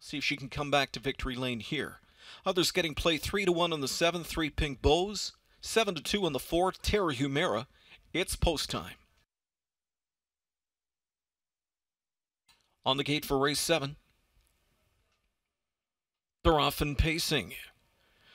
See if she can come back to victory lane here. Others getting play 3 to 1 on the 7, 3 Pink Bows, 7 to 2 on the 4, Terra Humera. It's post time. On the gate for race 7. They're off and pacing.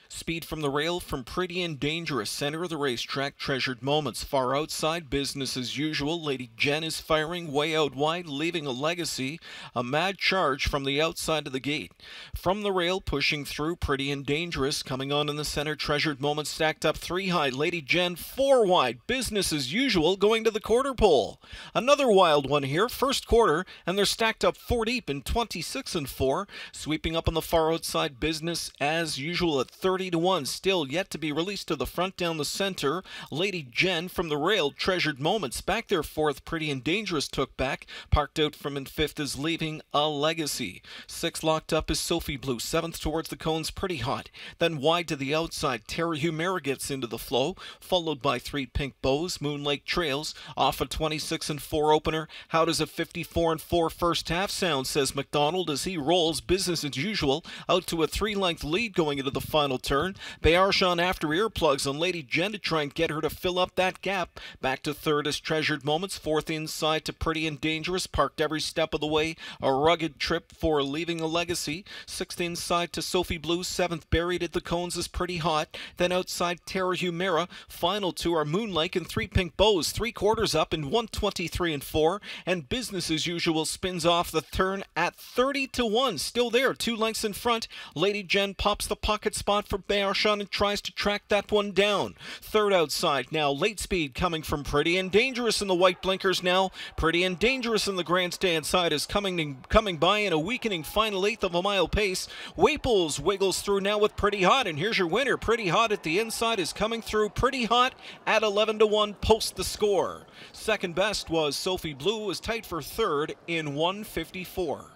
Speed from the rail from Pretty and Dangerous, center of the racetrack, treasured moments. Far outside, business as usual. Lady Jen is firing way out wide, leaving a legacy. A mad charge from the outside of the gate. From the rail, pushing through, Pretty and Dangerous. Coming on in the center, treasured moments stacked up three high. Lady Jen four wide. Business as usual, going to the quarter pole. Another wild one here, first quarter, and they're stacked up four deep in 26 and 4. Sweeping up on the far outside, business as usual at 30. 30 to 1, still yet to be released to the front down the center. Lady Jen from the rail, treasured moments. Back there, fourth, Pretty and Dangerous took back. Parked out from in fifth is leaving a legacy. Sixth locked up is Sophie Blue. Seventh towards the cones, pretty hot. Then wide to the outside, Terra Humera gets into the flow, followed by three Pink Bows, Moon Lake Trails. Off a 26 and 4 opener. How does a 54 and 4 first half sound, says McDonald as he rolls business as usual out to a three length lead going into the final turn turn. Bayarshon after earplugs on Lady Jen to try and get her to fill up that gap. Back to third as Treasured Moments. Fourth inside to Pretty and Dangerous. Parked every step of the way. A rugged trip for leaving a legacy. Sixth inside to Sophie Blue. Seventh buried at the cones is Pretty Hot. Then outside Terra Humera. Final two are Moon Lake and Three Pink Bows. Three quarters up in 123 and 4. And business as usual spins off the turn at 30 to 1. Still there. Two lengths in front. Lady Jen pops the pocket spot for Bayarshon and tries to track that one down. Third outside now. Late speed coming from Pretty and Dangerous in the white blinkers now. Pretty and Dangerous in the grandstand side is coming coming by in a weakening final eighth of a mile pace. Waples wiggles through now with Pretty Hot, and here's your winner. Pretty Hot at the inside is coming through. Pretty Hot at 11 to 1. Post the score. Second best was Sophie Blue, was tight for third in 154.